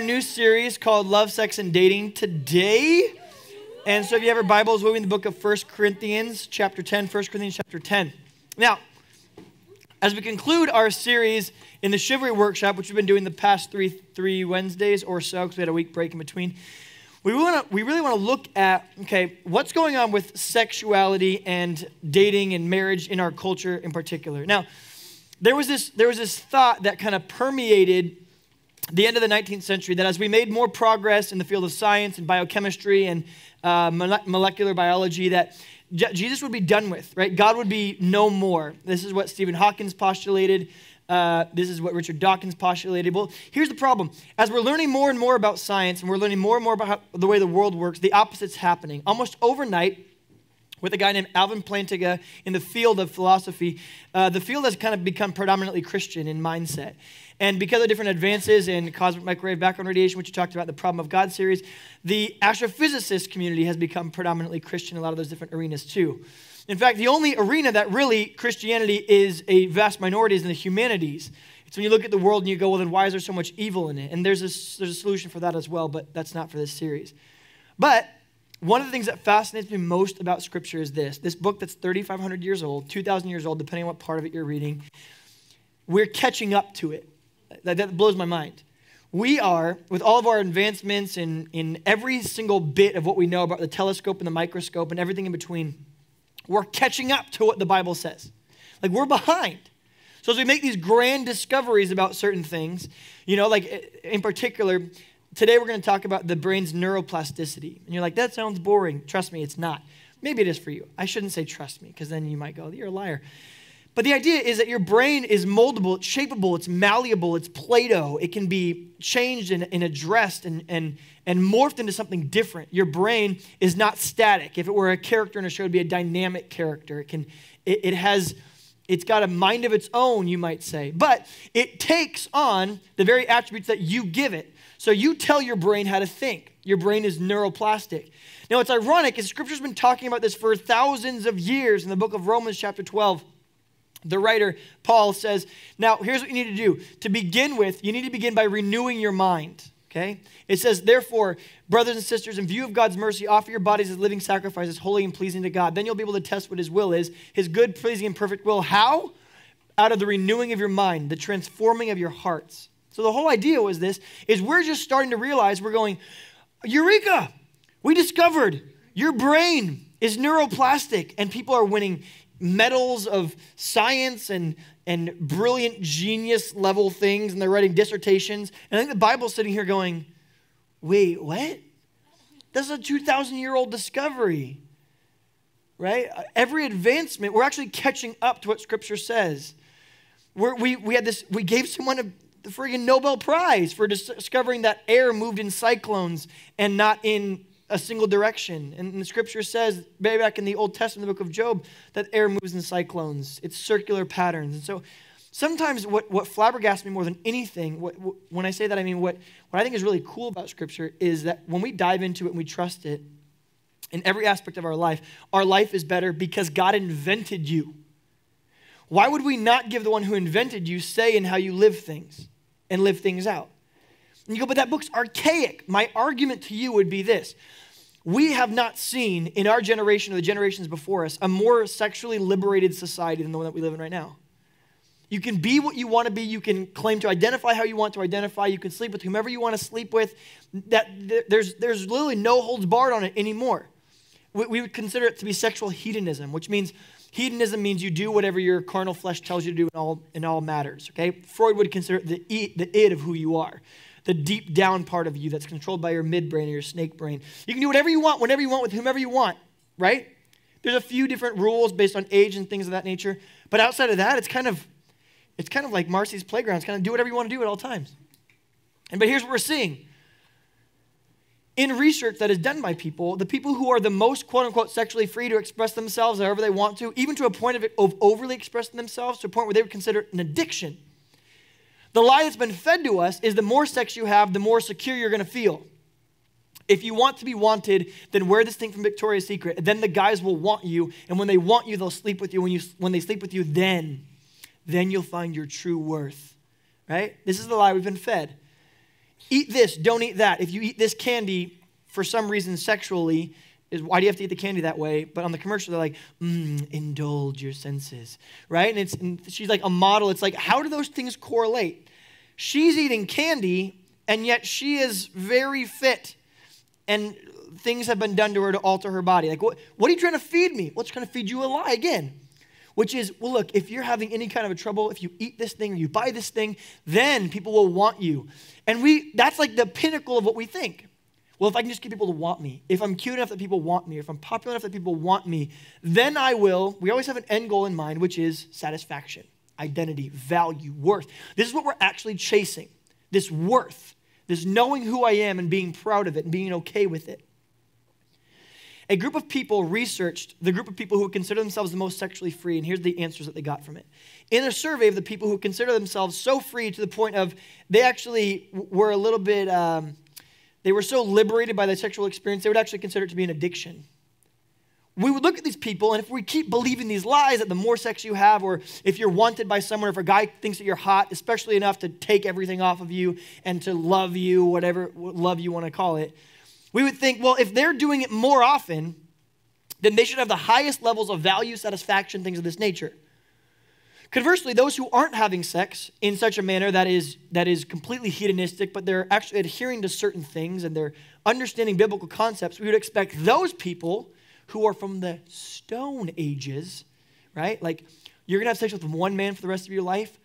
our new series called Love, Sex, and Dating today. And so if you have your Bibles, we're in the book of 1 Corinthians, chapter 10, 1 Corinthians chapter 10. Now, as we conclude our series in the Chivalry Workshop, which we've been doing the past three, three Wednesdays or so, because we had a week break in between, we, wanna, we really want to look at, okay, what's going on with sexuality and dating and marriage in our culture in particular. Now, there was this, there was this thought that kind of permeated the end of the 19th century that as we made more progress in the field of science and biochemistry and uh, molecular biology, that Je- Jesus would be done with, right? God would be no more. This is what Stephen Hawkins postulated. Uh, this is what Richard Dawkins postulated. Well, here's the problem. As we're learning more and more about science and we're learning more and more about how, the way the world works, the opposite's happening. Almost overnight, with a guy named Alvin Plantinga in the field of philosophy. Uh, the field has kind of become predominantly Christian in mindset. And because of different advances in cosmic microwave background radiation, which you talked about the Problem of God series, the astrophysicist community has become predominantly Christian in a lot of those different arenas too. In fact, the only arena that really Christianity is a vast minority is in the humanities. It's when you look at the world and you go, well, then why is there so much evil in it? And there's a, there's a solution for that as well, but that's not for this series. But one of the things that fascinates me most about Scripture is this this book that's 3,500 years old, 2,000 years old, depending on what part of it you're reading, we're catching up to it. That, that blows my mind. We are, with all of our advancements in, in every single bit of what we know about the telescope and the microscope and everything in between, we're catching up to what the Bible says. Like we're behind. So as we make these grand discoveries about certain things, you know, like in particular, today we're going to talk about the brain's neuroplasticity. And you're like, that sounds boring. Trust me, it's not. Maybe it is for you. I shouldn't say trust me, because then you might go, you're a liar. But the idea is that your brain is moldable, it's shapeable, it's malleable, it's Play Doh. It can be changed and, and addressed and, and, and morphed into something different. Your brain is not static. If it were a character in a show, it would be a dynamic character. It, can, it, it has it's got a mind of its own, you might say. But it takes on the very attributes that you give it. So you tell your brain how to think. Your brain is neuroplastic. Now, it's ironic, is Scripture's been talking about this for thousands of years in the book of Romans, chapter 12. The writer, Paul, says, Now, here's what you need to do. To begin with, you need to begin by renewing your mind. Okay? It says, Therefore, brothers and sisters, in view of God's mercy, offer your bodies as living sacrifices, holy and pleasing to God. Then you'll be able to test what His will is, His good, pleasing, and perfect will. How? Out of the renewing of your mind, the transforming of your hearts. So the whole idea was this: is we're just starting to realize we're going, Eureka! We discovered your brain is neuroplastic, and people are winning medals of science and, and brilliant genius level things, and they're writing dissertations. And I think the Bible's sitting here going, wait, what? That's a 2,000 year old discovery, right? Every advancement, we're actually catching up to what Scripture says. We're, we, we had this, we gave someone a, the friggin' Nobel Prize for discovering that air moved in cyclones and not in a single direction. And the scripture says, way back in the Old Testament, the book of Job, that air moves in cyclones. It's circular patterns. And so sometimes what, what flabbergasts me more than anything, what, what, when I say that, I mean what, what I think is really cool about scripture is that when we dive into it and we trust it in every aspect of our life, our life is better because God invented you. Why would we not give the one who invented you say in how you live things and live things out? And you go, but that book's archaic. My argument to you would be this we have not seen in our generation or the generations before us a more sexually liberated society than the one that we live in right now. You can be what you want to be. You can claim to identify how you want to identify. You can sleep with whomever you want to sleep with. That there's there's literally no holds barred on it anymore. We, we would consider it to be sexual hedonism, which means hedonism means you do whatever your carnal flesh tells you to do in all in all matters. Okay, Freud would consider the the id of who you are the deep down part of you that's controlled by your midbrain or your snake brain. You can do whatever you want, whenever you want, with whomever you want, right? There's a few different rules based on age and things of that nature. But outside of that, it's kind of it's kind of like Marcy's playground. It's kind of do whatever you want to do at all times. And but here's what we're seeing. In research that is done by people, the people who are the most quote unquote sexually free to express themselves however they want to, even to a point of, of overly expressing themselves to a point where they would consider it an addiction the lie that's been fed to us is the more sex you have, the more secure you're going to feel. If you want to be wanted, then wear this thing from Victoria's Secret. Then the guys will want you, and when they want you, they'll sleep with you. When, you, when they sleep with you, then, then you'll find your true worth. right? This is the lie we've been fed. Eat this, don't eat that. If you eat this candy for some reason sexually, is why do you have to eat the candy that way? But on the commercial, they're like, mm, indulge your senses, right? And it's and she's like a model. It's like, how do those things correlate? She's eating candy, and yet she is very fit, and things have been done to her to alter her body. Like, what, what are you trying to feed me? Well, it's trying to feed you a lie again. Which is, well, look, if you're having any kind of a trouble, if you eat this thing or you buy this thing, then people will want you. And we that's like the pinnacle of what we think. Well, if I can just get people to want me, if I'm cute enough that people want me, if I'm popular enough that people want me, then I will. We always have an end goal in mind, which is satisfaction, identity, value, worth. This is what we're actually chasing this worth, this knowing who I am and being proud of it and being okay with it. A group of people researched the group of people who consider themselves the most sexually free, and here's the answers that they got from it. In a survey of the people who consider themselves so free to the point of they actually were a little bit. Um, they were so liberated by the sexual experience, they would actually consider it to be an addiction. We would look at these people, and if we keep believing these lies that the more sex you have, or if you're wanted by someone, or if a guy thinks that you're hot, especially enough to take everything off of you and to love you, whatever love you want to call it, we would think, well, if they're doing it more often, then they should have the highest levels of value, satisfaction, things of this nature. Conversely, those who aren't having sex in such a manner that is, that is completely hedonistic, but they're actually adhering to certain things and they're understanding biblical concepts, we would expect those people who are from the stone ages, right? Like, you're going to have sex with one man for the rest of your life.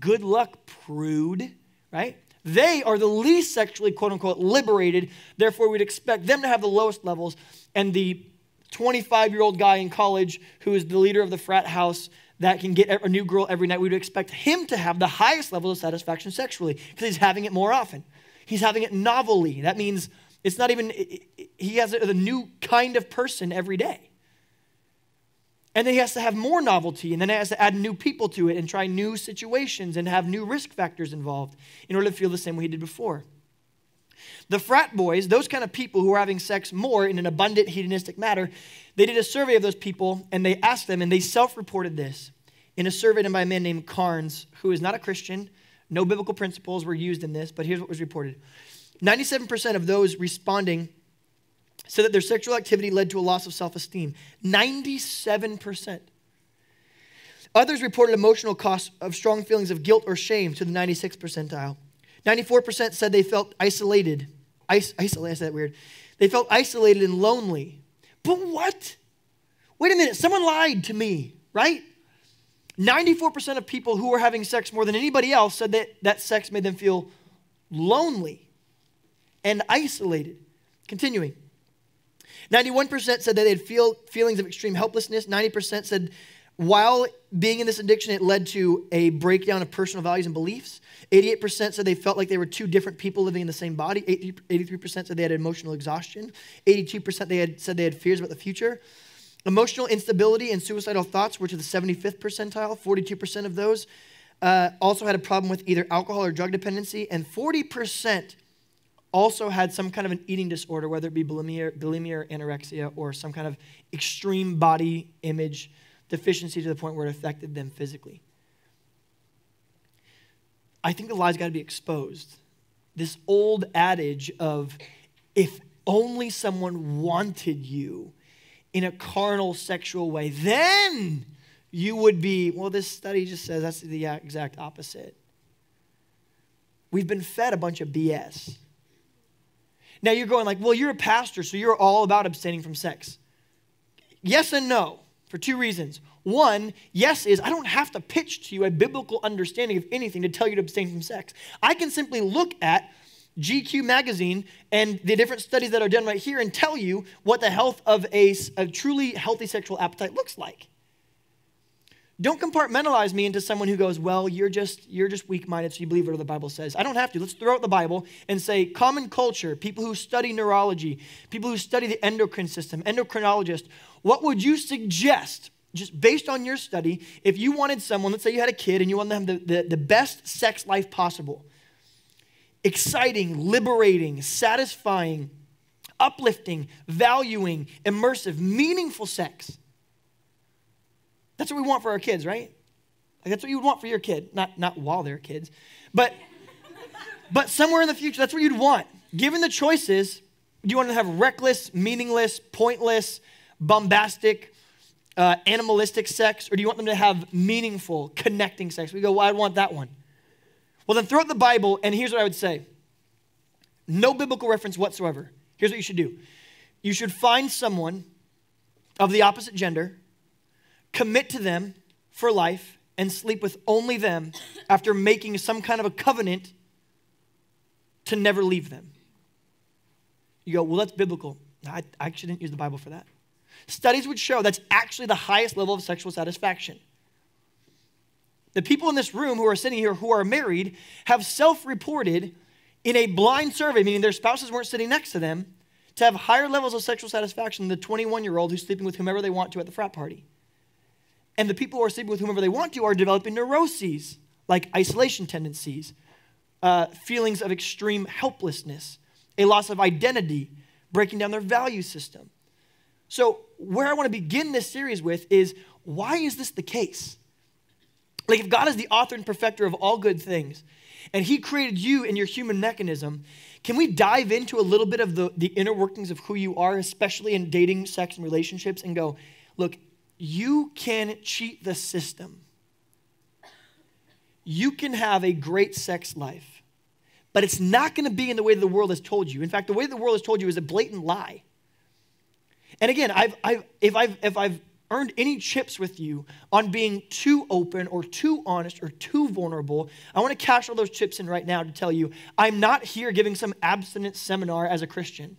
Good luck, prude, right? They are the least sexually, quote unquote, liberated. Therefore, we'd expect them to have the lowest levels. And the 25 year old guy in college who is the leader of the frat house that can get a new girl every night, we would expect him to have the highest level of satisfaction sexually because he's having it more often. He's having it novelly. That means it's not even, he has a new kind of person every day. And then he has to have more novelty, and then he has to add new people to it and try new situations and have new risk factors involved in order to feel the same way he did before. The frat boys, those kind of people who are having sex more in an abundant hedonistic manner, they did a survey of those people and they asked them, and they self reported this in a survey done by a man named Carnes, who is not a Christian. No biblical principles were used in this, but here's what was reported 97% of those responding said that their sexual activity led to a loss of self esteem. 97%. Others reported emotional costs of strong feelings of guilt or shame to the 96th percentile. 94% said they felt isolated. Is- isolated, I said that weird. They felt isolated and lonely. But what? Wait a minute, someone lied to me, right? 94% of people who were having sex more than anybody else said that that sex made them feel lonely and isolated. Continuing. 91% said that they had feel, feelings of extreme helplessness. 90% said while being in this addiction, it led to a breakdown of personal values and beliefs. 88% said they felt like they were two different people living in the same body. 83% said they had emotional exhaustion. 82% they had said they had fears about the future. Emotional instability and suicidal thoughts were to the 75th percentile. 42% of those uh, also had a problem with either alcohol or drug dependency, and 40% also had some kind of an eating disorder, whether it be bulimia, bulimia or anorexia, or some kind of extreme body image deficiency to the point where it affected them physically. I think the lie's got to be exposed. This old adage of if only someone wanted you in a carnal sexual way, then you would be, well, this study just says that's the exact opposite. We've been fed a bunch of BS. Now you're going like, well, you're a pastor, so you're all about abstaining from sex. Yes and no, for two reasons. One, yes, is I don't have to pitch to you a biblical understanding of anything to tell you to abstain from sex. I can simply look at GQ magazine and the different studies that are done right here and tell you what the health of a, a truly healthy sexual appetite looks like. Don't compartmentalize me into someone who goes, "Well, you're just you're just weak-minded, so you believe what the Bible says." I don't have to. Let's throw out the Bible and say common culture, people who study neurology, people who study the endocrine system, endocrinologist. What would you suggest just based on your study, if you wanted someone, let's say you had a kid and you wanted them the, the, the best sex life possible exciting, liberating, satisfying, uplifting, valuing, immersive, meaningful sex. That's what we want for our kids, right? Like that's what you would want for your kid. Not, not while they're kids, but, but somewhere in the future, that's what you'd want. Given the choices, do you want to have reckless, meaningless, pointless, bombastic, uh, animalistic sex, or do you want them to have meaningful, connecting sex? We go, well, I want that one. Well, then throw out the Bible, and here's what I would say no biblical reference whatsoever. Here's what you should do you should find someone of the opposite gender, commit to them for life, and sleep with only them after making some kind of a covenant to never leave them. You go, well, that's biblical. I, I didn't use the Bible for that. Studies would show that's actually the highest level of sexual satisfaction. The people in this room who are sitting here who are married have self reported in a blind survey, meaning their spouses weren't sitting next to them, to have higher levels of sexual satisfaction than the 21 year old who's sleeping with whomever they want to at the frat party. And the people who are sleeping with whomever they want to are developing neuroses like isolation tendencies, uh, feelings of extreme helplessness, a loss of identity, breaking down their value system. So, where I want to begin this series with is why is this the case? Like, if God is the author and perfecter of all good things, and He created you and your human mechanism, can we dive into a little bit of the, the inner workings of who you are, especially in dating, sex, and relationships, and go, look, you can cheat the system. You can have a great sex life, but it's not going to be in the way the world has told you. In fact, the way the world has told you is a blatant lie. And again, I've, I've, if, I've, if I've earned any chips with you on being too open or too honest or too vulnerable, I want to cash all those chips in right now to tell you I'm not here giving some abstinence seminar as a Christian.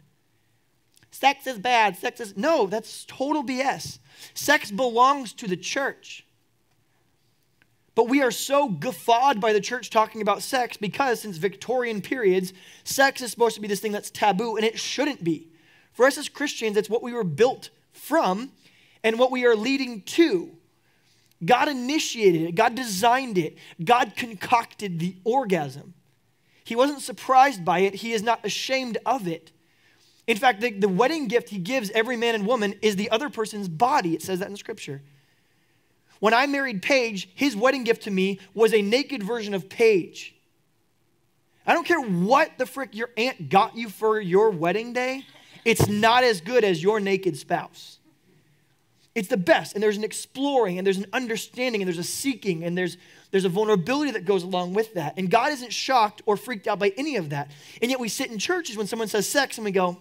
Sex is bad. Sex is. No, that's total BS. Sex belongs to the church. But we are so guffawed by the church talking about sex because since Victorian periods, sex is supposed to be this thing that's taboo, and it shouldn't be. For us as Christians, it's what we were built from and what we are leading to. God initiated it, God designed it, God concocted the orgasm. He wasn't surprised by it, He is not ashamed of it. In fact, the, the wedding gift He gives every man and woman is the other person's body. It says that in Scripture. When I married Paige, his wedding gift to me was a naked version of Paige. I don't care what the frick your aunt got you for your wedding day, it's not as good as your naked spouse. It's the best. And there's an exploring and there's an understanding and there's a seeking and there's, there's a vulnerability that goes along with that. And God isn't shocked or freaked out by any of that. And yet we sit in churches when someone says sex and we go,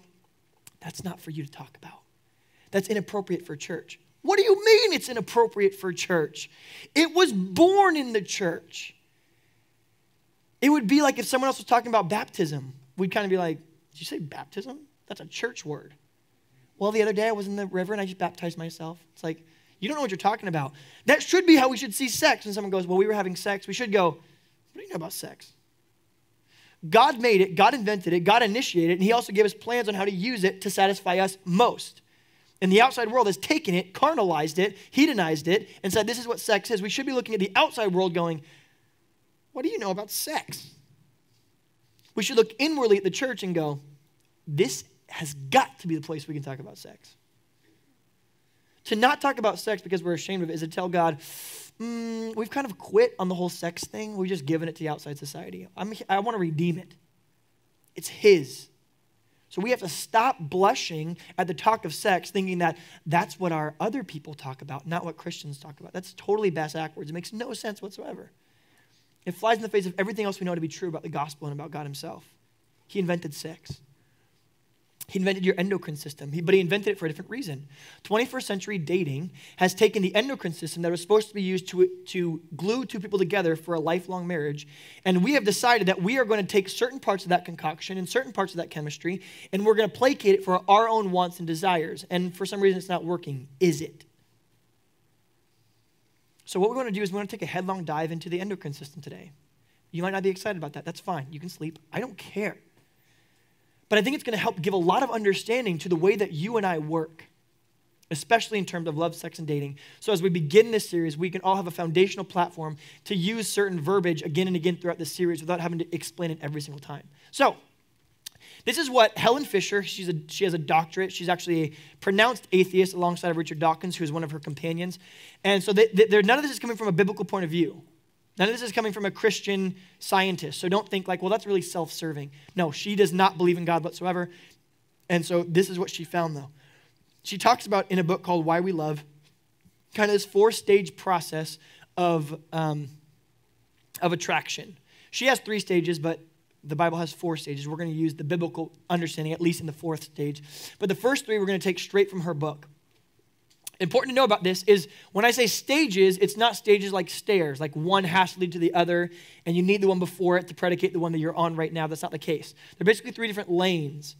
that's not for you to talk about. That's inappropriate for church. What do you mean it's inappropriate for church? It was born in the church. It would be like if someone else was talking about baptism. We'd kind of be like, Did you say baptism? That's a church word. Well, the other day I was in the river and I just baptized myself. It's like, you don't know what you're talking about. That should be how we should see sex. When someone goes, Well, we were having sex, we should go, What do you know about sex? God made it, God invented it, God initiated it, and He also gave us plans on how to use it to satisfy us most. And the outside world has taken it, carnalized it, hedonized it, and said, This is what sex is. We should be looking at the outside world going, What do you know about sex? We should look inwardly at the church and go, This has got to be the place we can talk about sex. To not talk about sex because we're ashamed of it is to tell God, mm, we've kind of quit on the whole sex thing. We've just given it to the outside society. I'm, I want to redeem it. It's His. So we have to stop blushing at the talk of sex, thinking that that's what our other people talk about, not what Christians talk about. That's totally bass backwards. It makes no sense whatsoever. It flies in the face of everything else we know to be true about the gospel and about God Himself. He invented sex. He invented your endocrine system, but he invented it for a different reason. 21st century dating has taken the endocrine system that was supposed to be used to, to glue two people together for a lifelong marriage, and we have decided that we are going to take certain parts of that concoction and certain parts of that chemistry, and we're going to placate it for our own wants and desires. And for some reason, it's not working. Is it? So, what we're going to do is we're going to take a headlong dive into the endocrine system today. You might not be excited about that. That's fine. You can sleep. I don't care. But I think it's going to help give a lot of understanding to the way that you and I work, especially in terms of love, sex, and dating. So as we begin this series, we can all have a foundational platform to use certain verbiage again and again throughout the series without having to explain it every single time. So, This is what Helen Fisher, she's a, she has a doctorate. She's actually a pronounced atheist alongside of Richard Dawkins, who is one of her companions. And so they, they, none of this is coming from a biblical point of view. None of this is coming from a Christian scientist. So don't think like, well, that's really self serving. No, she does not believe in God whatsoever. And so this is what she found, though. She talks about in a book called Why We Love, kind of this four stage process of, um, of attraction. She has three stages, but the Bible has four stages. We're going to use the biblical understanding, at least in the fourth stage. But the first three we're going to take straight from her book. Important to know about this is when I say stages, it's not stages like stairs, like one has to lead to the other, and you need the one before it to predicate the one that you're on right now. That's not the case. They're basically three different lanes.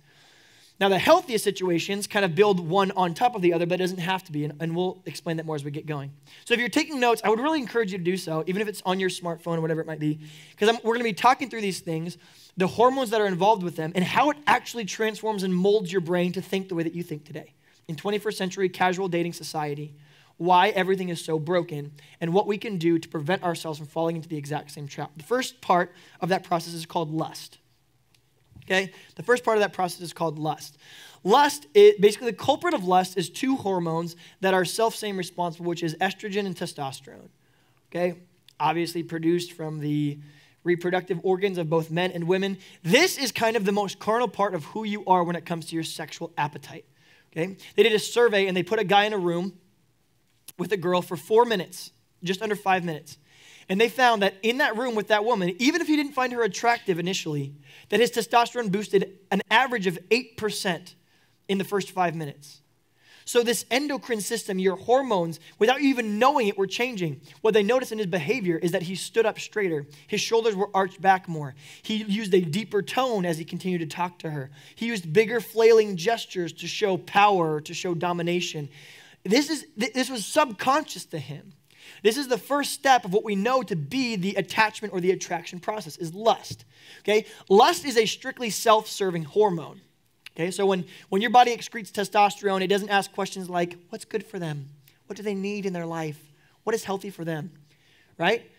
Now, the healthiest situations kind of build one on top of the other, but it doesn't have to be, and, and we'll explain that more as we get going. So, if you're taking notes, I would really encourage you to do so, even if it's on your smartphone or whatever it might be, because we're going to be talking through these things, the hormones that are involved with them, and how it actually transforms and molds your brain to think the way that you think today. In 21st century casual dating society, why everything is so broken, and what we can do to prevent ourselves from falling into the exact same trap. The first part of that process is called lust. Okay? The first part of that process is called lust. Lust, it, basically, the culprit of lust is two hormones that are self same responsible, which is estrogen and testosterone. Okay? Obviously produced from the reproductive organs of both men and women. This is kind of the most carnal part of who you are when it comes to your sexual appetite. Okay? They did a survey and they put a guy in a room with a girl for four minutes, just under five minutes. And they found that in that room with that woman, even if he didn't find her attractive initially, that his testosterone boosted an average of 8% in the first five minutes. So, this endocrine system, your hormones, without you even knowing it, were changing. What they noticed in his behavior is that he stood up straighter. His shoulders were arched back more. He used a deeper tone as he continued to talk to her. He used bigger flailing gestures to show power, to show domination. This, is, this was subconscious to him. This is the first step of what we know to be the attachment or the attraction process is lust. Okay? Lust is a strictly self-serving hormone. Okay? So when, when your body excretes testosterone, it doesn't ask questions like, what's good for them? What do they need in their life? What is healthy for them? Right?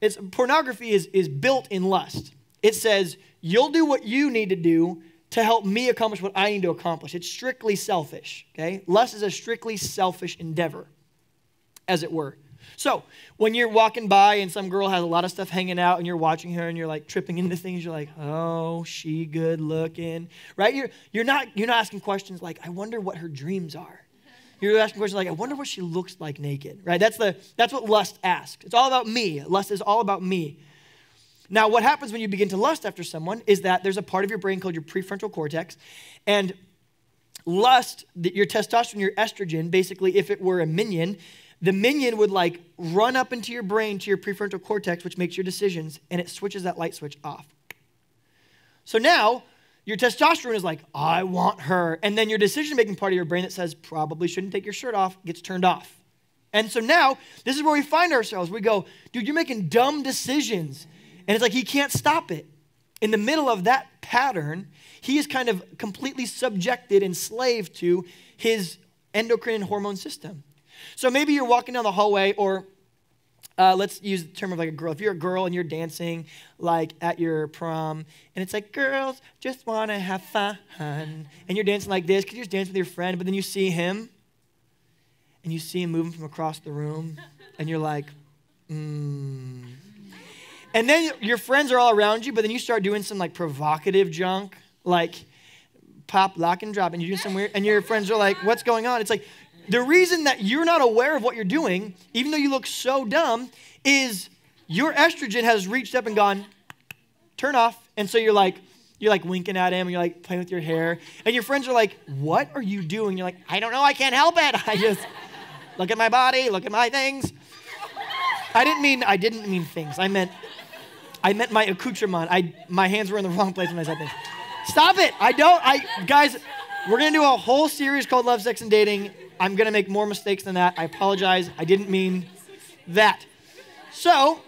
It's pornography is, is built in lust. It says, you'll do what you need to do to help me accomplish what I need to accomplish. It's strictly selfish. Okay? Lust is a strictly selfish endeavor, as it were. So when you're walking by and some girl has a lot of stuff hanging out and you're watching her and you're like tripping into things, you're like, oh, she good looking, right? You're, you're, not, you're not asking questions like, I wonder what her dreams are. You're asking questions like, I wonder what she looks like naked, right? That's, the, that's what lust asks. It's all about me. Lust is all about me. Now, what happens when you begin to lust after someone is that there's a part of your brain called your prefrontal cortex, and lust, your testosterone, your estrogen, basically, if it were a minion, the minion would like run up into your brain to your prefrontal cortex, which makes your decisions, and it switches that light switch off. So now your testosterone is like, I want her. And then your decision making part of your brain that says, probably shouldn't take your shirt off, gets turned off. And so now this is where we find ourselves. We go, dude, you're making dumb decisions. And it's like he can't stop it. In the middle of that pattern, he is kind of completely subjected, and enslaved to his endocrine hormone system. So maybe you're walking down the hallway, or uh, let's use the term of like a girl. If you're a girl and you're dancing like at your prom, and it's like girls just want to have fun, and you're dancing like this because you're just dancing with your friend, but then you see him, and you see him moving from across the room, and you're like, hmm. And then your friends are all around you, but then you start doing some like provocative junk, like pop, lock, and drop, and you're doing some weird, and your friends are like, what's going on? It's like the reason that you're not aware of what you're doing, even though you look so dumb, is your estrogen has reached up and gone, turn off. And so you're like, you're like winking at him and you're like playing with your hair. And your friends are like, What are you doing? You're like, I don't know, I can't help it. I just look at my body, look at my things. I didn't mean I didn't mean things. I meant I meant my accoutrement. I my hands were in the wrong place when I said things. Stop it. I don't I guys, we're gonna do a whole series called Love, Sex, and Dating I'm going to make more mistakes than that. I apologize. I didn't mean that. So,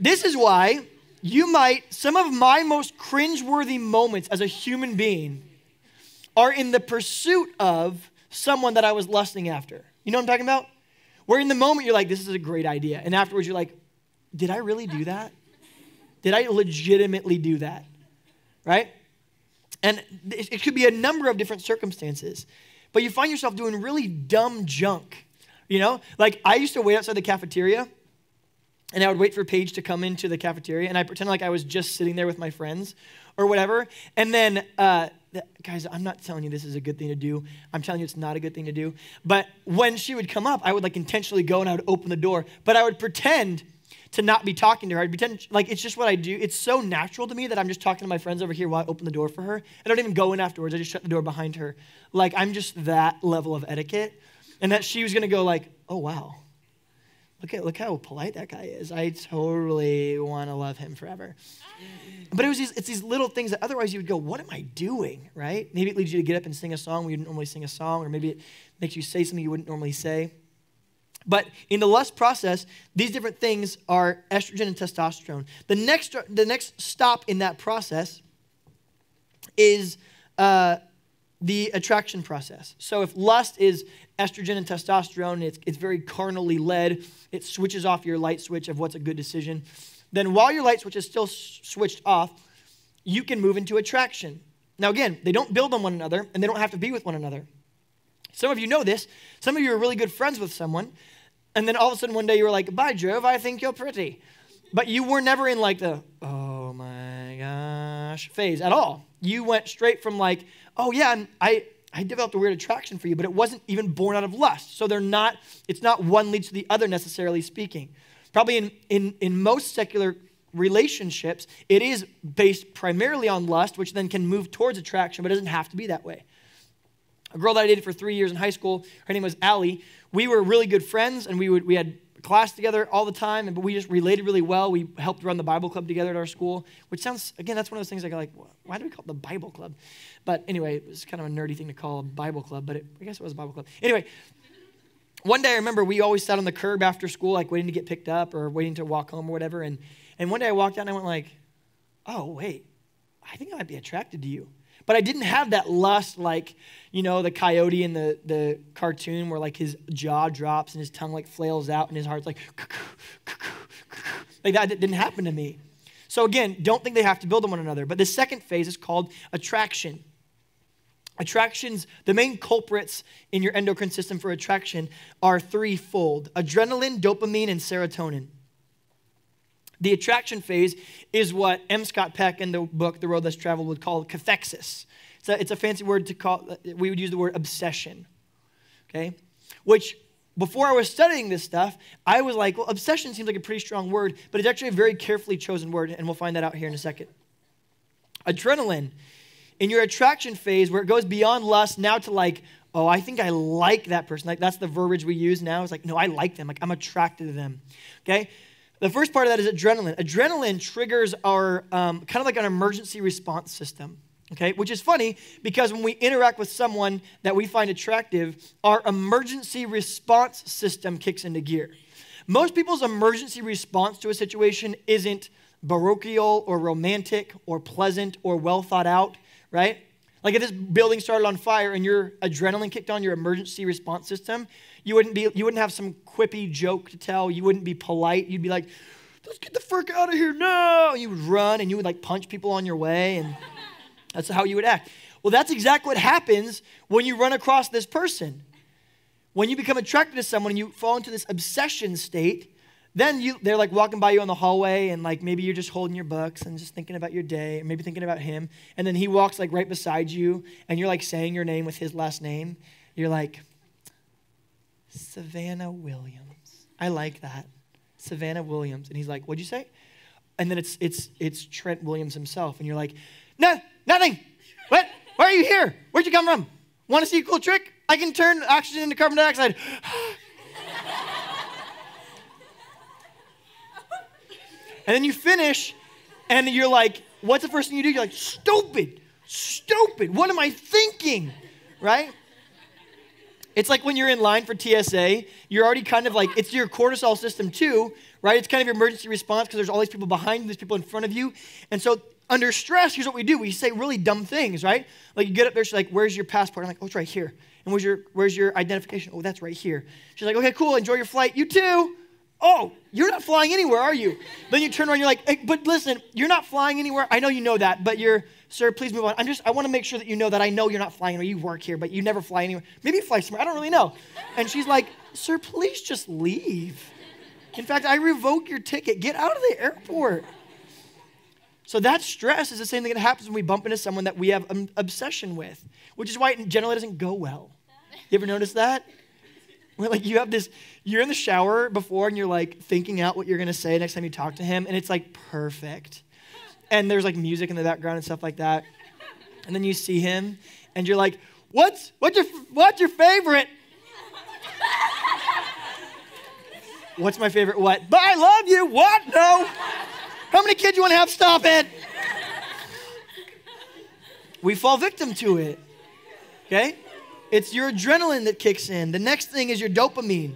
this is why you might, some of my most cringeworthy moments as a human being are in the pursuit of someone that I was lusting after. You know what I'm talking about? Where in the moment you're like, this is a great idea. And afterwards you're like, did I really do that? Did I legitimately do that? Right? And it could be a number of different circumstances. But you find yourself doing really dumb junk. You know, like I used to wait outside the cafeteria and I would wait for Paige to come into the cafeteria and I pretend like I was just sitting there with my friends or whatever. And then, uh, guys, I'm not telling you this is a good thing to do. I'm telling you it's not a good thing to do. But when she would come up, I would like intentionally go and I would open the door. But I would pretend to not be talking to her. I'd pretend like it's just what I do. It's so natural to me that I'm just talking to my friends over here while I open the door for her. I don't even go in afterwards. I just shut the door behind her. Like I'm just that level of etiquette. And that she was gonna go like, oh wow. Look at look how polite that guy is. I totally want to love him forever. But it was these, it's these little things that otherwise you would go, what am I doing? Right? Maybe it leads you to get up and sing a song where you wouldn't normally sing a song, or maybe it makes you say something you wouldn't normally say. But in the lust process, these different things are estrogen and testosterone. The next, the next stop in that process is uh, the attraction process. So if lust is estrogen and testosterone, it's, it's very carnally led, it switches off your light switch of what's a good decision. Then while your light switch is still switched off, you can move into attraction. Now, again, they don't build on one another and they don't have to be with one another. Some of you know this. Some of you are really good friends with someone, and then all of a sudden one day you were like, By Jove, I think you're pretty. But you were never in like the, oh my gosh phase at all. You went straight from like, oh yeah, I, I developed a weird attraction for you, but it wasn't even born out of lust. So they're not, it's not one leads to the other necessarily speaking. Probably in, in, in most secular relationships, it is based primarily on lust, which then can move towards attraction, but it doesn't have to be that way. A girl that I dated for three years in high school, her name was Allie we were really good friends and we, would, we had class together all the time, but we just related really well. We helped run the Bible club together at our school, which sounds, again, that's one of those things I go like, why do we call it the Bible club? But anyway, it was kind of a nerdy thing to call a Bible club, but it, I guess it was a Bible club. Anyway, one day I remember we always sat on the curb after school, like waiting to get picked up or waiting to walk home or whatever. And, and one day I walked out and I went like, oh, wait, I think I might be attracted to you. But I didn't have that lust like, you know, the coyote in the, the cartoon where like his jaw drops and his tongue like flails out and his heart's like, like that didn't happen to me. So again, don't think they have to build on one another. But the second phase is called attraction. Attractions, the main culprits in your endocrine system for attraction are threefold adrenaline, dopamine, and serotonin. The attraction phase is what M. Scott Peck in the book The Road Less Traveled would call cathexis. It's a, it's a fancy word to call, we would use the word obsession, okay? Which, before I was studying this stuff, I was like, well, obsession seems like a pretty strong word, but it's actually a very carefully chosen word, and we'll find that out here in a second. Adrenaline, in your attraction phase, where it goes beyond lust now to like, oh, I think I like that person. Like that's the verbiage we use now. It's like, no, I like them. Like I'm attracted to them. Okay? The first part of that is adrenaline. Adrenaline triggers our um, kind of like an emergency response system, okay? Which is funny because when we interact with someone that we find attractive, our emergency response system kicks into gear. Most people's emergency response to a situation isn't parochial or romantic or pleasant or well thought out, right? Like if this building started on fire and your adrenaline kicked on your emergency response system, you wouldn't be you wouldn't have some quippy joke to tell. You wouldn't be polite. You'd be like, "Let's get the frick out of here now!" You would run and you would like punch people on your way, and that's how you would act. Well, that's exactly what happens when you run across this person. When you become attracted to someone and you fall into this obsession state, then you, they're like walking by you on the hallway and like maybe you're just holding your books and just thinking about your day or maybe thinking about him and then he walks like right beside you and you're like saying your name with his last name you're like savannah williams. I like that. Savannah williams. And he's like what'd you say? And then it's it's it's trent williams himself. And you're like no nothing. What? Why are you here? Where'd you come from? Want to see a cool trick? I can turn oxygen into carbon dioxide. And then you finish, and you're like, what's the first thing you do? You're like, stupid, stupid. What am I thinking? Right? It's like when you're in line for TSA, you're already kind of like, it's your cortisol system too, right? It's kind of your emergency response because there's all these people behind you, there's people in front of you. And so under stress, here's what we do. We say really dumb things, right? Like you get up there, she's like, where's your passport? I'm like, oh, it's right here. And where's your, where's your identification? Oh, that's right here. She's like, okay, cool, enjoy your flight. You too. Oh, you're not flying anywhere, are you? Then you turn around, you're like, hey, but listen, you're not flying anywhere. I know you know that, but you're Sir, please move on. I'm just, I want to make sure that you know that I know you're not flying or you work here, but you never fly anywhere. Maybe you fly somewhere. I don't really know. And she's like, Sir, please just leave. In fact, I revoke your ticket. Get out of the airport. So that stress is the same thing that happens when we bump into someone that we have an obsession with, which is why it generally doesn't go well. You ever notice that? Where like you have this, you're in the shower before and you're like thinking out what you're gonna say next time you talk to him, and it's like perfect. And there's like music in the background and stuff like that. And then you see him and you're like, what's what's your what's your favorite? what's my favorite what? But I love you. What? No. How many kids you want to have? Stop it. We fall victim to it. Okay? It's your adrenaline that kicks in. The next thing is your dopamine.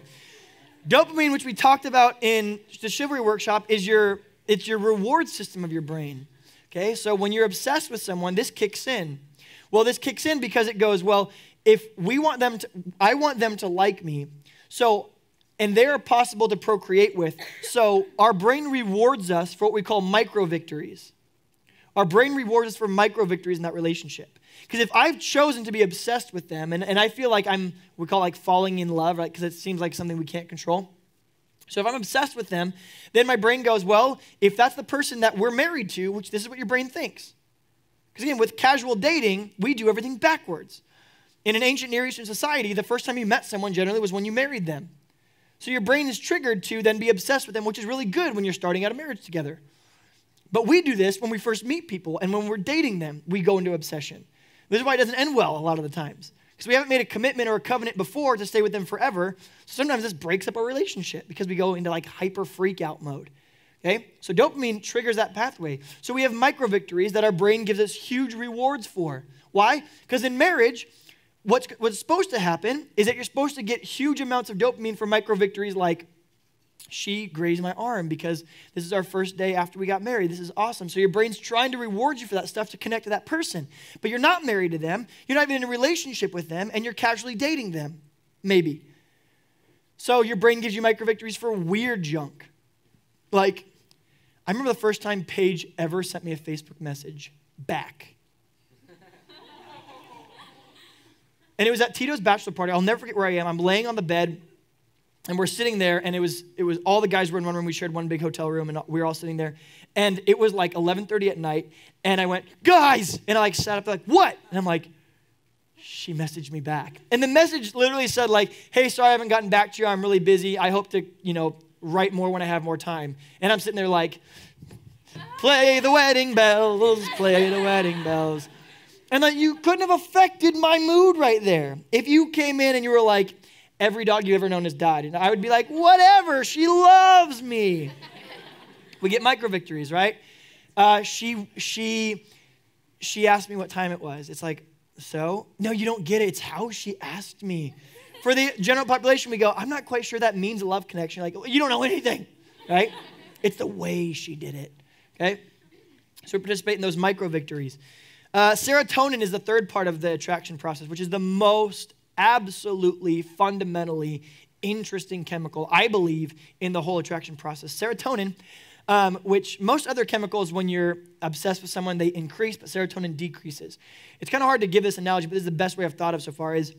Dopamine, which we talked about in the chivalry workshop, is your it's your reward system of your brain. Okay, so when you're obsessed with someone, this kicks in. Well, this kicks in because it goes, well, if we want them to, I want them to like me. So, and they're possible to procreate with. So our brain rewards us for what we call micro victories. Our brain rewards us for micro victories in that relationship. Because if I've chosen to be obsessed with them, and, and I feel like I'm, we call like falling in love, right? Because it seems like something we can't control. So if I'm obsessed with them, then my brain goes, well, if that's the person that we're married to, which this is what your brain thinks. Because again, with casual dating, we do everything backwards. In an ancient Near Eastern society, the first time you met someone generally was when you married them. So your brain is triggered to then be obsessed with them, which is really good when you're starting out a marriage together. But we do this when we first meet people and when we're dating them, we go into obsession. This is why it doesn't end well a lot of the times. Because we haven't made a commitment or a covenant before to stay with them forever. So sometimes this breaks up our relationship because we go into like hyper freak out mode. Okay? So dopamine triggers that pathway. So we have micro victories that our brain gives us huge rewards for. Why? Because in marriage, what's, what's supposed to happen is that you're supposed to get huge amounts of dopamine for micro victories like she grazed my arm because this is our first day after we got married. This is awesome. So your brain's trying to reward you for that stuff to connect to that person. But you're not married to them, you're not even in a relationship with them, and you're casually dating them, maybe. So your brain gives you micro victories for weird junk. Like, I remember the first time Paige ever sent me a Facebook message back. and it was at Tito's bachelor party. I'll never forget where I am. I'm laying on the bed and we're sitting there and it was it was all the guys were in one room. We shared one big hotel room and we were all sitting there. And it was like 11.30 at night and i went guys! And i like sat up like what? And i'm like she messaged me back. And the message literally said like hey sorry i haven't gotten back to you. I'm really busy. I hope to you know write more when i have more time. And i'm sitting there like play the wedding bells play the wedding bells. And like you couldn't have affected my mood right there. If you came in and you were like every dog you've ever known has died. And I would be like, whatever, she loves me. we get micro victories, right? Uh, she, she, she asked me what time it was. It's like, so? No, you don't get it. It's how she asked me. For the general population, we go, I'm not quite sure that means a love connection. Like, you don't know anything, right? It's the way she did it, okay? So we participate in those micro victories. Uh, serotonin is the third part of the attraction process, which is the most absolutely fundamentally interesting chemical, I believe, in the whole attraction process. Serotonin, um, which most other chemicals, when you're obsessed with someone, they increase, but serotonin decreases. It's kind of hard to give this analogy, but this is the best way I've thought of so far is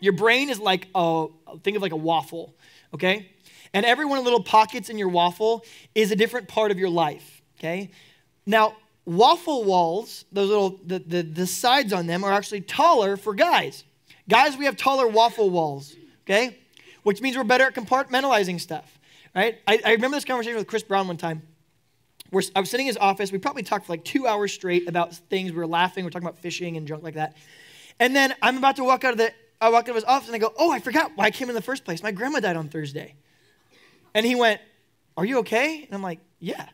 your brain is like a, think of like a waffle, okay? And every one of the little pockets in your waffle is a different part of your life, okay? Now, waffle walls, those little, the, the, the sides on them are actually taller for guys. Guys, we have taller waffle walls, okay? Which means we're better at compartmentalizing stuff, right? I, I remember this conversation with Chris Brown one time. We're, I was sitting in his office. We probably talked for like two hours straight about things. We were laughing. We are talking about fishing and junk like that. And then I'm about to walk out of the, I walk out of his office and I go, oh, I forgot why I came in the first place. My grandma died on Thursday. And he went, are you okay? And I'm like, yeah.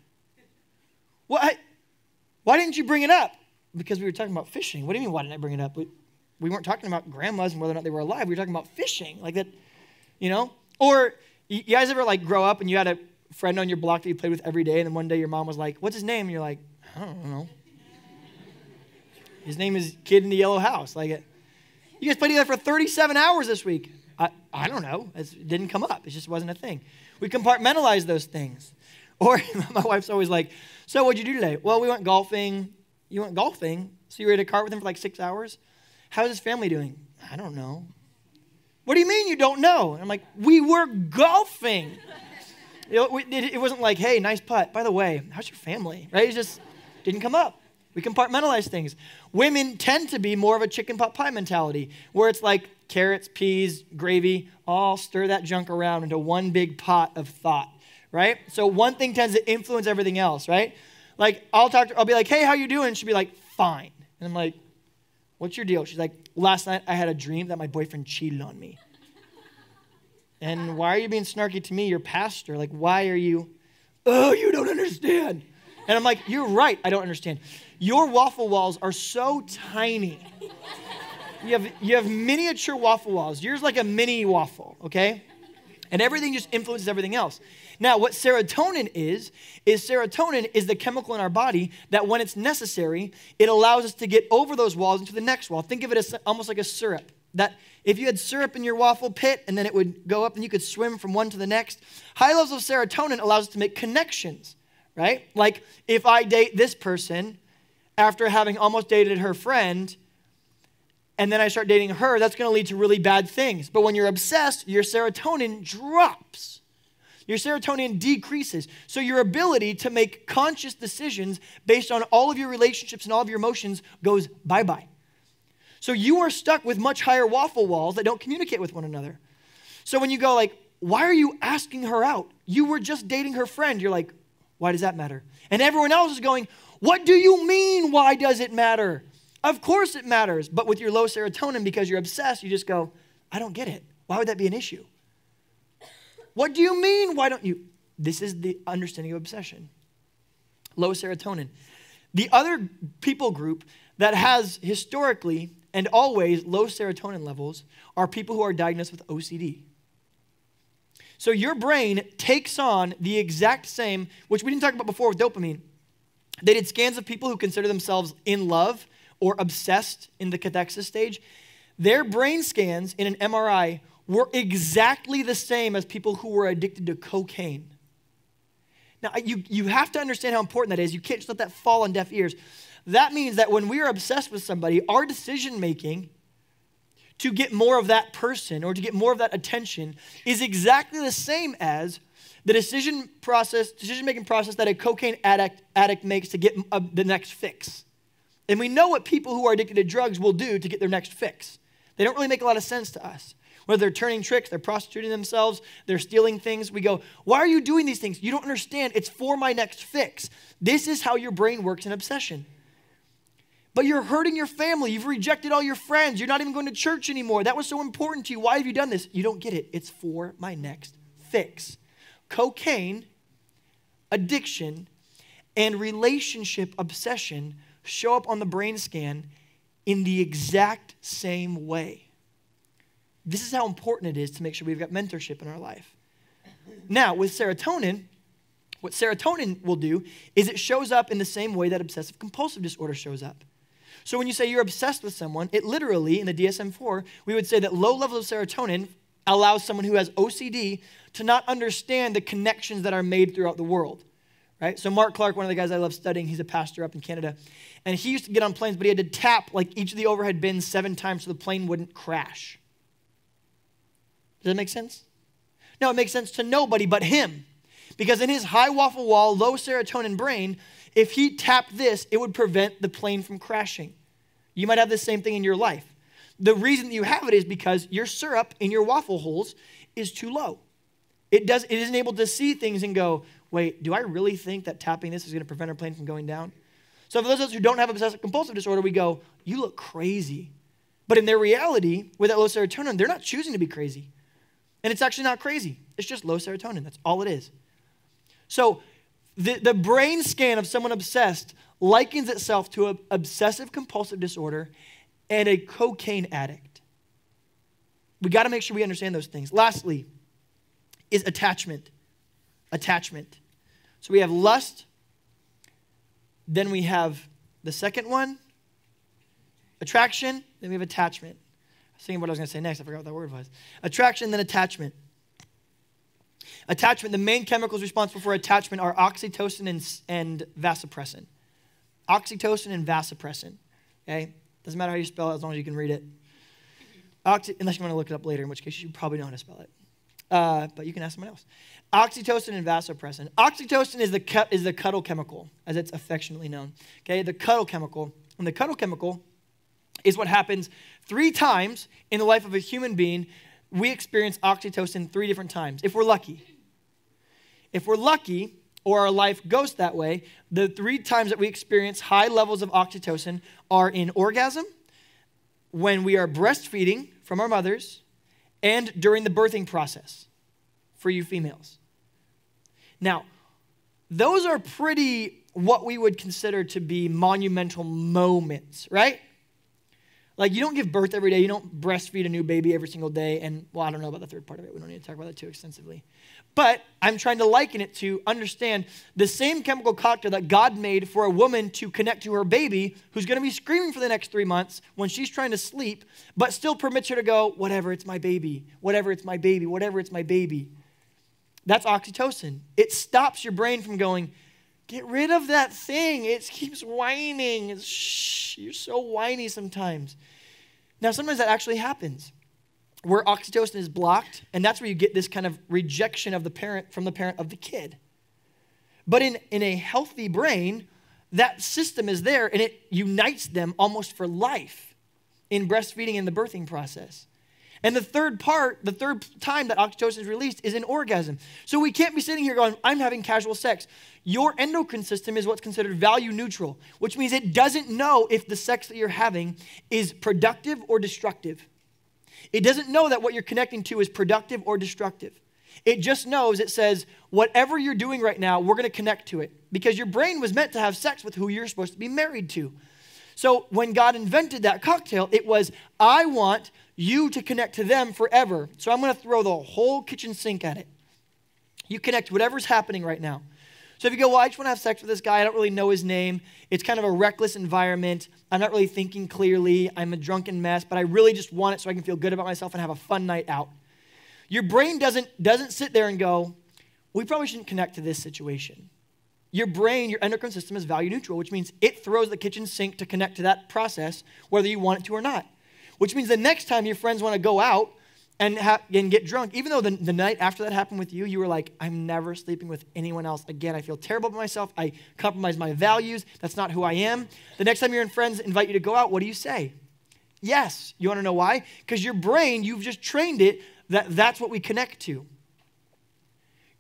Well, I, why didn't you bring it up? Because we were talking about fishing. What do you mean, why didn't I bring it up? we weren't talking about grandmas and whether or not they were alive. We were talking about fishing, like that, you know? Or you guys ever like grow up and you had a friend on your block that you played with every day, and then one day your mom was like, What's his name? And you're like, I don't know. His name is Kid in the Yellow House. Like, uh, you guys played together for 37 hours this week. I, I don't know. It didn't come up. It just wasn't a thing. We compartmentalize those things. Or my wife's always like, So what'd you do today? Well, we went golfing, You went golfing, so you were at a car with him for like six hours. How's his family doing? I don't know. What do you mean you don't know? And I'm like, we were golfing. it, wasn't like, hey, nice putt. By the way, how's your family? Right? It just didn't come up. We compartmentalize things. Women tend to be more of a chicken pot pie mentality, where it's like carrots, peas, gravy, all stir that junk around into one big pot of thought, right? So one thing tends to influence everything else, right? Like I'll talk to, I'll be like, hey, how you doing? She'll be like, fine. And I'm like, what's your deal? She's like, last night I had a dream that my boyfriend cheated on me. And why are you being snarky to me? You're pastor. Like, why are you? Oh, you don't understand. And I'm like, you're right. I don't understand. Your waffle walls are so tiny. You have, you have miniature waffle walls. Yours like a mini waffle, okay? And everything just influences everything else. Now, what serotonin is, is serotonin is the chemical in our body that when it's necessary, it allows us to get over those walls into the next wall. Think of it as almost like a syrup. That if you had syrup in your waffle pit and then it would go up and you could swim from one to the next, high levels of serotonin allows us to make connections, right? Like if I date this person after having almost dated her friend, and then I start dating her, that's going to lead to really bad things. But when you're obsessed, your serotonin drops. Your serotonin decreases. So your ability to make conscious decisions based on all of your relationships and all of your emotions goes bye bye. So you are stuck with much higher waffle walls that don't communicate with one another. So when you go like, why are you asking her out? You were just dating her friend. You're like, why does that matter? And everyone else is going, what do you mean? Why does it matter? Of course it matters. But with your low serotonin, because you're obsessed, you just go, I don't get it. Why would that be an issue? What do you mean? Why don't you? This is the understanding of obsession. Low serotonin. The other people group that has historically and always low serotonin levels are people who are diagnosed with OCD. So your brain takes on the exact same, which we didn't talk about before with dopamine. They did scans of people who consider themselves in love or obsessed in the cathexis stage. Their brain scans in an MRI were exactly the same as people who were addicted to cocaine. Now, you, you have to understand how important that is. You can't just let that fall on deaf ears. That means that when we are obsessed with somebody, our decision making to get more of that person or to get more of that attention is exactly the same as the decision process, decision making process that a cocaine addict, addict makes to get uh, the next fix. And we know what people who are addicted to drugs will do to get their next fix. They don't really make a lot of sense to us. Whether they're turning tricks, they're prostituting themselves, they're stealing things, we go, Why are you doing these things? You don't understand. It's for my next fix. This is how your brain works in obsession. But you're hurting your family. You've rejected all your friends. You're not even going to church anymore. That was so important to you. Why have you done this? You don't get it. It's for my next fix. Cocaine, addiction, and relationship obsession show up on the brain scan in the exact same way. This is how important it is to make sure we've got mentorship in our life. Now, with serotonin, what serotonin will do is it shows up in the same way that obsessive compulsive disorder shows up. So when you say you're obsessed with someone, it literally, in the DSM 4, we would say that low levels of serotonin allows someone who has OCD to not understand the connections that are made throughout the world. Right? So Mark Clark, one of the guys I love studying, he's a pastor up in Canada. And he used to get on planes, but he had to tap like each of the overhead bins seven times so the plane wouldn't crash. Does that make sense? No, it makes sense to nobody but him. Because in his high waffle wall, low serotonin brain, if he tapped this, it would prevent the plane from crashing. You might have the same thing in your life. The reason that you have it is because your syrup in your waffle holes is too low. It, does, it isn't able to see things and go, wait, do I really think that tapping this is going to prevent our plane from going down? So for those of us who don't have obsessive compulsive disorder, we go, you look crazy. But in their reality, with that low serotonin, they're not choosing to be crazy. And it's actually not crazy. It's just low serotonin. That's all it is. So the, the brain scan of someone obsessed likens itself to an obsessive compulsive disorder and a cocaine addict. We got to make sure we understand those things. Lastly, is attachment. Attachment. So we have lust, then we have the second one, attraction, then we have attachment. I was thinking what I was going to say next. I forgot what that word was. Attraction, then attachment. Attachment, the main chemicals responsible for attachment are oxytocin and, and vasopressin. oxytocin and vasopressin. Okay? Doesn't matter how you spell it as long as you can read it. Oxy, unless you want to look it up later, in which case you probably know how to spell it. Uh, but you can ask someone else. Oxytocin and vasopressin. Oxytocin is the, is the cuddle chemical, as it's affectionately known. Okay, the cuddle chemical. And the cuddle chemical is what happens three times in the life of a human being. We experience oxytocin three different times, if we're lucky. If we're lucky, or our life goes that way, the three times that we experience high levels of oxytocin are in orgasm, when we are breastfeeding from our mothers, and during the birthing process for you females. Now, those are pretty what we would consider to be monumental moments, right? Like, you don't give birth every day. You don't breastfeed a new baby every single day. And, well, I don't know about the third part of it. We don't need to talk about that too extensively. But I'm trying to liken it to understand the same chemical cocktail that God made for a woman to connect to her baby who's going to be screaming for the next three months when she's trying to sleep, but still permits her to go, whatever, it's my baby. Whatever, it's my baby. Whatever, it's my baby. That's oxytocin. It stops your brain from going, get rid of that thing. It keeps whining. It's, shh, you're so whiny sometimes. Now, sometimes that actually happens where oxytocin is blocked, and that's where you get this kind of rejection of the parent from the parent of the kid. But in, in a healthy brain, that system is there and it unites them almost for life in breastfeeding and the birthing process. And the third part, the third time that oxytocin is released is in orgasm. So we can't be sitting here going, I'm having casual sex. Your endocrine system is what's considered value neutral, which means it doesn't know if the sex that you're having is productive or destructive. It doesn't know that what you're connecting to is productive or destructive. It just knows, it says, whatever you're doing right now, we're going to connect to it. Because your brain was meant to have sex with who you're supposed to be married to. So when God invented that cocktail, it was, I want you to connect to them forever. So I'm going to throw the whole kitchen sink at it. You connect whatever's happening right now. So if you go, well, I just want to have sex with this guy, I don't really know his name. It's kind of a reckless environment. I'm not really thinking clearly. I'm a drunken mess, but I really just want it so I can feel good about myself and have a fun night out. Your brain doesn't, doesn't sit there and go, we probably shouldn't connect to this situation. Your brain, your endocrine system is value neutral, which means it throws the kitchen sink to connect to that process, whether you want it to or not which means the next time your friends want to go out and, ha- and get drunk, even though the, the night after that happened with you, you were like, I'm never sleeping with anyone else again. I feel terrible about myself. I compromise my values. That's not who I am. The next time your friends invite you to go out, what do you say? Yes. You want to know why? Because your brain, you've just trained it that that's what we connect to.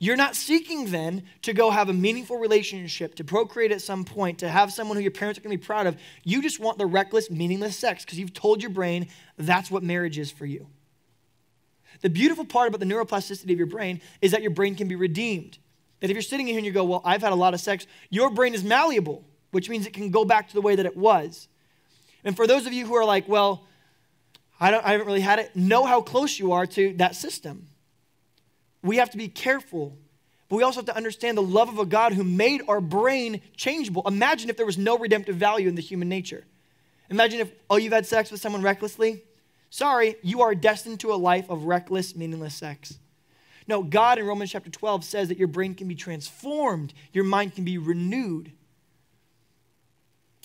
You're not seeking then to go have a meaningful relationship, to procreate at some point, to have someone who your parents are going to be proud of. You just want the reckless, meaningless sex because you've told your brain that's what marriage is for you. The beautiful part about the neuroplasticity of your brain is that your brain can be redeemed. That if you're sitting here and you go, Well, I've had a lot of sex, your brain is malleable, which means it can go back to the way that it was. And for those of you who are like, Well, I, don't, I haven't really had it, know how close you are to that system we have to be careful. But we also have to understand the love of a God who made our brain changeable. Imagine if there was no redemptive value in the human nature. Imagine if, oh, you've had sex with someone recklessly. Sorry, you are destined to a life of reckless, meaningless sex. No, God in Romans chapter 12 says that your brain can be transformed, your mind can be renewed.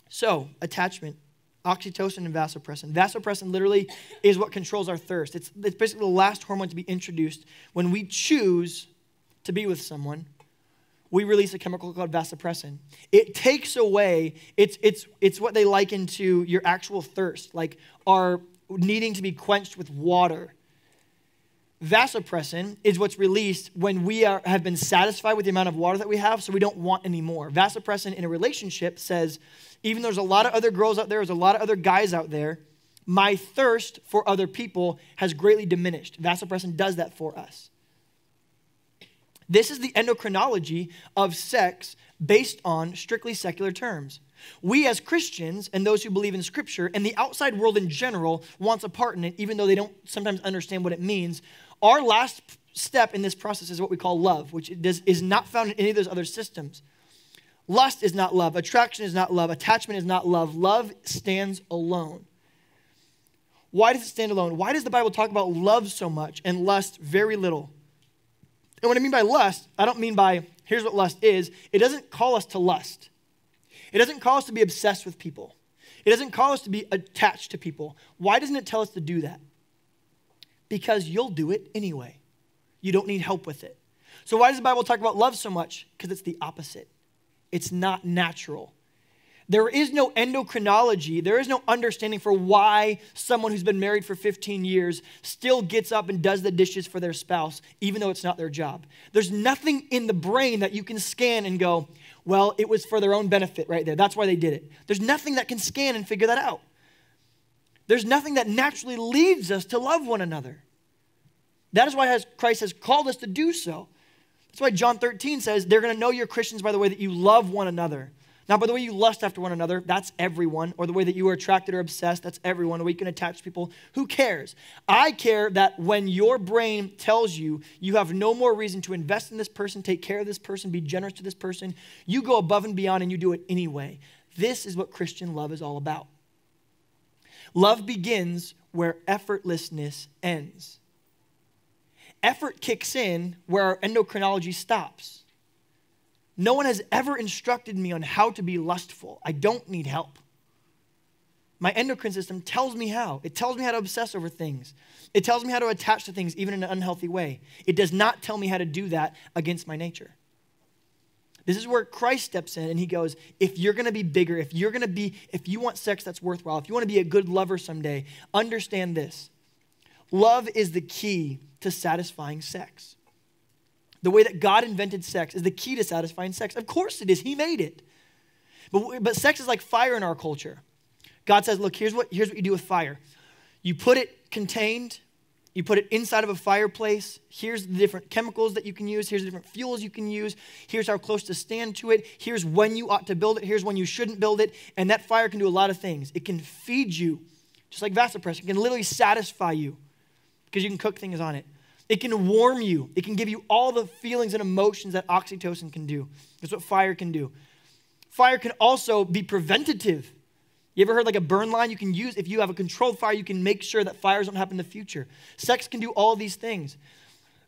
So, attachment oxytocin and vasopressin. Vasopressin literally is what controls our thirst. It's, it's basically the last hormone to be introduced. When we choose to be with someone, we release a chemical called vasopressin. It takes away, it's, it's, it's what they liken to your actual thirst, like our needing to be quenched with water. Vasopressin is what's released when we are, have been satisfied with the amount of water that we have, so we don't want any more. Vasopressin in a relationship says, even though there's a lot of other girls out there, there's a lot of other guys out there, my thirst for other people has greatly diminished. Vasopressin does that for us. This is the endocrinology of sex based on strictly secular terms. We, as Christians and those who believe in Scripture and the outside world in general, wants a part in it, even though they don't sometimes understand what it means. Our last step in this process is what we call love, which is not found in any of those other systems. Lust is not love. Attraction is not love. Attachment is not love. Love stands alone. Why does it stand alone? Why does the Bible talk about love so much and lust very little? And what I mean by lust, I don't mean by here's what lust is. It doesn't call us to lust. It doesn't call us to be obsessed with people. It doesn't call us to be attached to people. Why doesn't it tell us to do that? Because you'll do it anyway. You don't need help with it. So, why does the Bible talk about love so much? Because it's the opposite. It's not natural. There is no endocrinology, there is no understanding for why someone who's been married for 15 years still gets up and does the dishes for their spouse, even though it's not their job. There's nothing in the brain that you can scan and go, well, it was for their own benefit right there. That's why they did it. There's nothing that can scan and figure that out. There's nothing that naturally leads us to love one another. That is why Christ has called us to do so. That's why John 13 says they're going to know you're Christians by the way that you love one another. Not by the way you lust after one another, that's everyone. Or the way that you are attracted or obsessed, that's everyone. Or we can attach people. Who cares? I care that when your brain tells you you have no more reason to invest in this person, take care of this person, be generous to this person, you go above and beyond and you do it anyway. This is what Christian love is all about. Love begins where effortlessness ends. Effort kicks in where our endocrinology stops. No one has ever instructed me on how to be lustful. I don't need help. My endocrine system tells me how. It tells me how to obsess over things. It tells me how to attach to things, even in an unhealthy way. It does not tell me how to do that against my nature. This is where Christ steps in and he goes, if you're going to be bigger, if you're going to be, if you want sex that's worthwhile, if you want to be a good lover someday, understand this. Love is the key to satisfying sex. The way that God invented sex is the key to satisfying sex. Of course it is. He made it. But, but sex is like fire in our culture. God says, look, here's what, here's what you do with fire. You put it contained, you put it inside of a fireplace. Here's the different chemicals that you can use. Here's the different fuels you can use. Here's how close to stand to it. Here's when you ought to build it. Here's when you shouldn't build it. And that fire can do a lot of things. It can feed you, just like Vasopress. It can literally satisfy you because you can cook things on it. It can warm you. It can give you all the feelings and emotions that oxytocin can do. That's what fire can do. Fire can also be preventative. You ever heard like a burn line you can use? If you have a controlled fire, you can make sure that fires don't happen in the future. Sex can do all these things.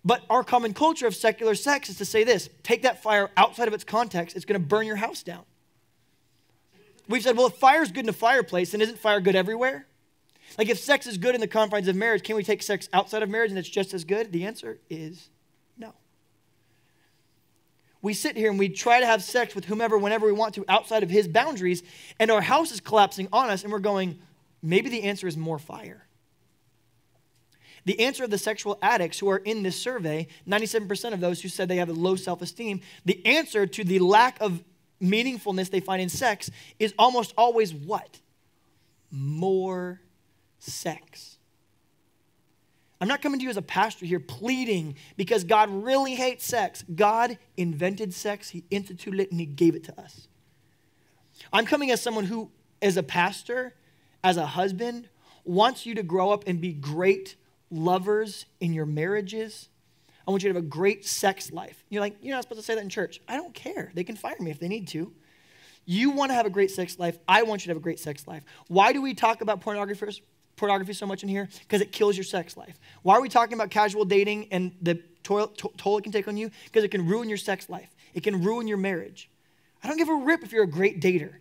But our common culture of secular sex is to say this take that fire outside of its context, it's going to burn your house down. We've said, well, if fire's good in a fireplace, then isn't fire good everywhere? Like, if sex is good in the confines of marriage, can we take sex outside of marriage and it's just as good? The answer is no. We sit here and we try to have sex with whomever, whenever we want to, outside of his boundaries, and our house is collapsing on us, and we're going, maybe the answer is more fire. The answer of the sexual addicts who are in this survey, 97% of those who said they have a low self esteem, the answer to the lack of meaningfulness they find in sex is almost always what? More sex. I'm not coming to you as a pastor here pleading because God really hates sex. God invented sex, He instituted it, and He gave it to us. I'm coming as someone who, as a pastor, as a husband, wants you to grow up and be great lovers in your marriages. I want you to have a great sex life. You're like, you're not supposed to say that in church. I don't care. They can fire me if they need to. You want to have a great sex life. I want you to have a great sex life. Why do we talk about pornography pornography so much in here? Because it kills your sex life. Why are we talking about casual dating and the toll, toll it can take on you? Because it can ruin your sex life, it can ruin your marriage. I don't give a rip if you're a great dater.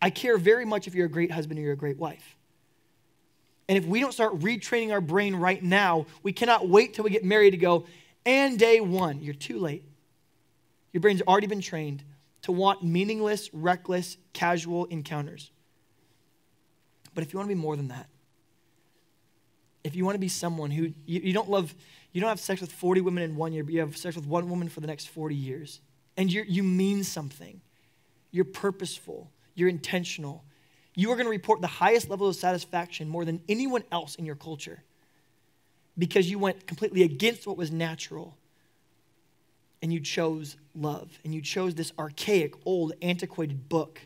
I care very much if you're a great husband or you're a great wife. And if we don't start retraining our brain right now, we cannot wait till we get married to go, and day one, you're too late. Your brain's already been trained to want meaningless, reckless, casual encounters. But if you want to be more than that, if you want to be someone who you, you, don't love, you don't have sex with 40 women in one year, but you have sex with one woman for the next 40 years, and you you mean something, you're purposeful, you're intentional, you are going to report the highest level of satisfaction more than anyone else in your culture. Because you went completely against what was natural. And you chose love. And you chose this archaic, old, antiquated book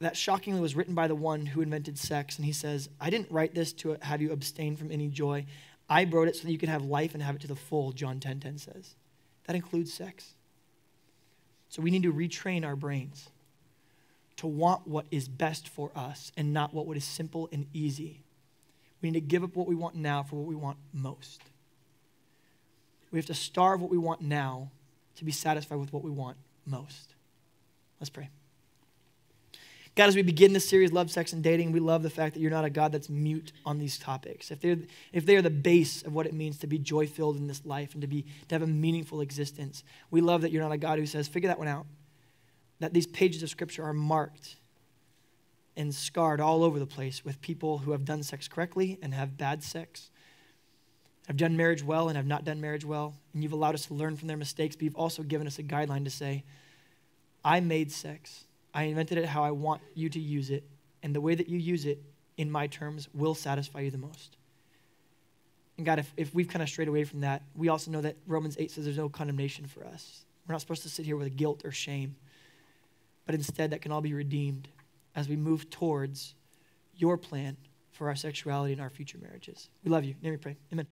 that shockingly was written by the one who invented sex. And he says, I didn't write this to have you abstain from any joy. I wrote it so that you could have life and have it to the full, John 10 10 says. That includes sex. So we need to retrain our brains to want what is best for us and not what is simple and easy. We need to give up what we want now for what we want most. We have to starve what we want now to be satisfied with what we want most. Let's pray. God, as we begin this series, Love, Sex, and Dating, we love the fact that you're not a God that's mute on these topics. If they're, if they are the base of what it means to be joy filled in this life and to, be, to have a meaningful existence, we love that you're not a God who says, figure that one out. That these pages of Scripture are marked and scarred all over the place with people who have done sex correctly and have bad sex, have done marriage well and have not done marriage well. And you've allowed us to learn from their mistakes, but you've also given us a guideline to say, I made sex. I invented it how I want you to use it, and the way that you use it in my terms will satisfy you the most. And God, if, if we've kind of strayed away from that, we also know that Romans 8 says there's no condemnation for us. We're not supposed to sit here with guilt or shame, but instead that can all be redeemed as we move towards your plan for our sexuality and our future marriages. We love you. Name me pray. Amen.